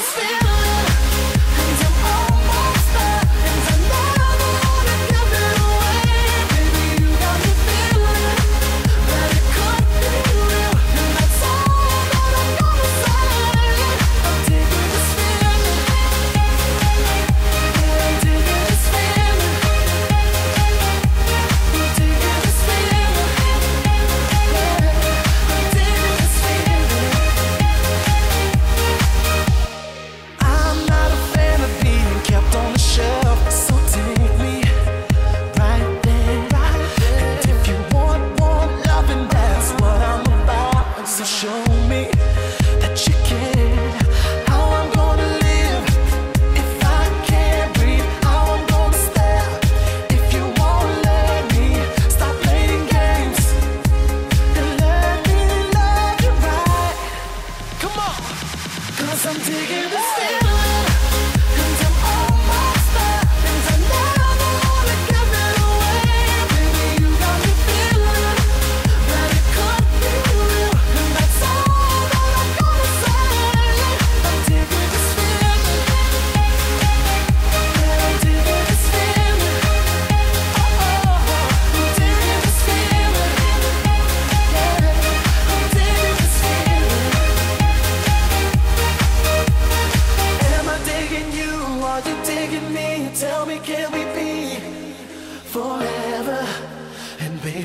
just feel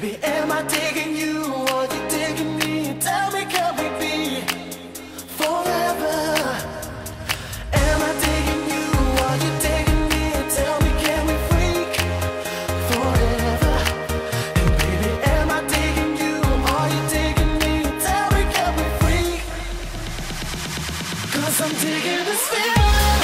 baby, am I digging you or you digging me? Tell me, can we be forever? Am I digging you or you digging me? Tell me, can we freak forever? And baby, am I you you me? Tell me, can we I'm this feeling.